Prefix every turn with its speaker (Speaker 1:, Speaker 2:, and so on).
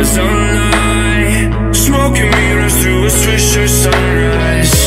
Speaker 1: us Smoking mirrors through a Swisher sunrise.